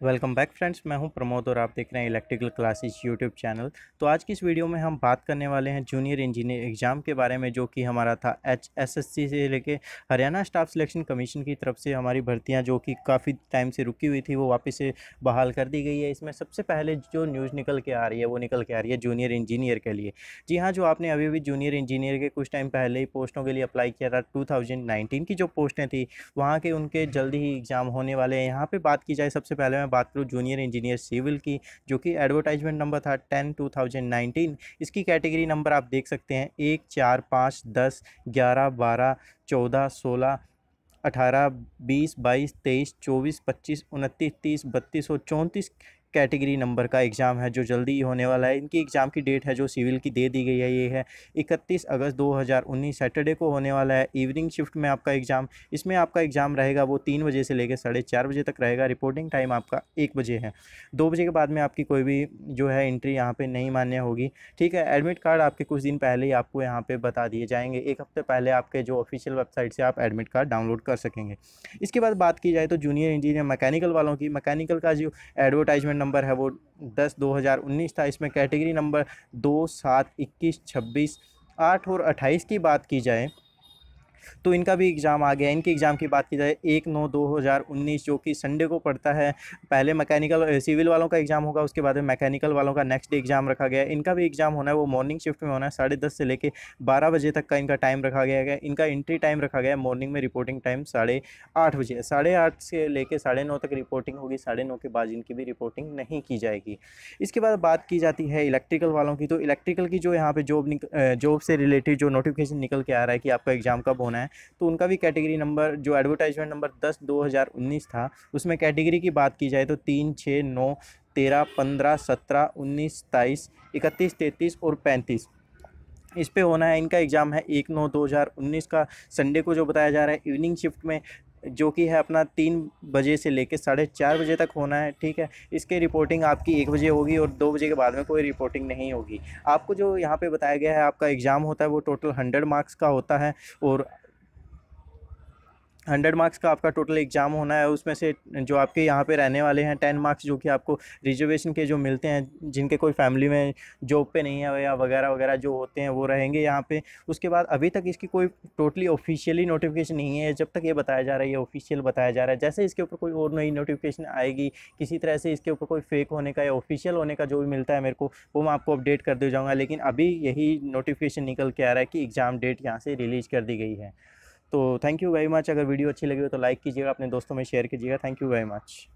Welcome back friends, मैं हूँ प्रमोद और आप देख रहे हैं इलेक्ट्रिकल क्लासेस यूट्यूब चैनल। तो आज की इस वीडियो में हम बात करने वाले हैं जूनियर इंजीनियर एग्ज़ाम के बारे में, जो कि हमारा था एच एस एस सी से लेके हरियाणा स्टाफ सिलेक्शन कमीशन की तरफ़ से हमारी भर्तियाँ, जो कि काफ़ी टाइम से रुकी हुई थी, वो वापस से बहाल कर दी गई है। इसमें सबसे पहले जो न्यूज़ निकल के आ रही है, वो निकल के आ रही है जूनियर इंजीनियर के लिए। जी हाँ जो आपने अभी भी जूनियर इंजीनियर के कुछ टाइम पहले ही पोस्टों के लिए अप्लाई किया था टू की जो पोस्टें थी, वहाँ के उनके जल्दी ही एग्ज़ाम होने वाले हैं। यहाँ पर बात की जाए, सबसे पहले बात करूँ जूनियर इंजीनियर सिविल की, जो कि एडवर्टाइजमेंट नंबर था टेन टू थाउज़ेंड नाइनटीन इसकी कैटेगरी नंबर आप देख सकते हैं, एक, चार, पाँच, दस, ग्यारह, बारह, चौदह, सोलह, अठारह, बीस, बाईस, तेईस, चौबीस, पच्चीस, उनतीस, तीस, बत्तीस और चौंतीस कैटेगरी नंबर का एग्ज़ाम है, जो जल्दी ही होने वाला है। इनकी एग्ज़ाम की डेट है, जो सिविल की दे दी गई है, ये है इकतीस अगस्त 2019 सैटरडे को होने वाला है। इवनिंग शिफ्ट में आपका एग्ज़ाम, इसमें आपका एग्ज़ाम रहेगा वो तीन बजे से लेकर साढ़े चार बजे तक रहेगा। रिपोर्टिंग टाइम आपका एक बजे है। दो बजे के बाद में आपकी कोई भी जो है एंट्री यहाँ पर नहीं मान्य होगी। ठीक है, एडमिट कार्ड आपके कुछ दिन पहले ही आपको यहाँ पर बता दिए जाएँगे। एक हफ़्ते पहले आपके जो ऑफिशियल वेबसाइट से आप एडमिट कार्ड डाउनलोड कर सकेंगे। इसके बाद बात की जाए तो जूनियर इंजीनियर मैकेनिकल वालों की। मैकेनिकल का जो एडवर्टाइजमेंट नंबर है वो दस दो हज़ार उन्नीस था। इसमें कैटेगरी नंबर दो, सात, इक्कीस, छब्बीस, आठ और अट्ठाईस की बात की जाए तो इनका भी एग्ज़ाम आ गया इनके एग्ज़ाम की बात की जाए, एक नौ दो हज़ार उन्नीस, जो कि संडे को पड़ता है। पहले मैकेनिकल सिविल वालों का एग्ज़ाम होगा, उसके बाद में मैकेनिकल वालों का नेक्स्ट डे एग्ज़ाम रखा गया इनका भी एग्ज़ाम होना है, वो मॉर्निंग शिफ्ट में होना है, साढ़े दस से लेकर बारह बजे तक का इनका टाइम रखा गया है। इनका एंट्री टाइम रखा गया है, मॉर्निंग में रिपोर्टिंग टाइम साढ़े आठ बजे साढ़े आठ से लेकर साढ़े नौ तक रिपोर्टिंग होगी, साढ़े नौ के बाद इनकी भी रिपोर्टिंग नहीं की जाएगी। इसके बाद बात की जाती है इलेक्ट्रिकल वालों की। तो इलेक्ट्रिकल की जो यहाँ पे जॉब जॉब से रिलेटेड जो नोटिफिकेशन निकल के आ रहा है कि आपका एग्ज़ाम कब होना है तो उनका भी कैटेगरी नंबर, जो एडवर्टाइजमेंट नंबर दस दो हज़ार उन्नीस था, उसमें कैटेगरी की बात की जाए तो तीन छः नौ, तेरह, पंद्रह, सत्रह, उन्नीस तेईस इकतीस, तैंतीस और पैंतीस। इस पे होना है, इनका एग्ज़ाम है एक नौ दो हज़ार उन्नीस का। संडे को जो बताया जा रहा है इवनिंग शिफ्ट में, जो कि है अपना तीन बजे से लेकर साढ़े चार बजे तक होना है, ठीक है? इसके रिपोर्टिंग आपकी एक बजे होगी और दो बजे के बाद में कोई रिपोर्टिंग नहीं होगी। आपको जो यहाँ पे बताया गया है, आपका एग्ज़ाम होता है, वो टोटल हंड्रेड मार्क्स का होता है और हंड्रेड मार्क्स का आपका टोटल एग्ज़ाम होना है, उसमें से जो आपके यहाँ पे रहने वाले हैं, टेन मार्क्स जो कि आपको रिजर्वेशन के जो मिलते हैं, जिनके कोई फैमिली में जॉब पे नहीं है या वगैरह वगैरह जो होते हैं, वो रहेंगे यहाँ पे। उसके बाद अभी तक इसकी कोई टोटली ऑफिशियली नोटिफिकेशन नहीं है, जब तक ये बताया जा रहा है, ये ऑफिशियल बताया जा रहा है। जैसे इसके ऊपर कोई और नई नोटिफिकेशन आएगी, किसी तरह से इसके ऊपर कोई फेक होने का या ऑफिशियल होने का जो भी मिलता है मेरे को, वो मैं आपको अपडेट कर दे जाऊँगा, लेकिन अभी यही नोटिफिकेशन निकल के आ रहा है कि एग्ज़ाम डेट यहाँ से रिलीज़ कर दी गई है। तो थैंक यू वेरी मच अगर वीडियो अच्छी लगी हो तो लाइक कीजिएगा, अपने दोस्तों में शेयर कीजिएगा। Thank you very much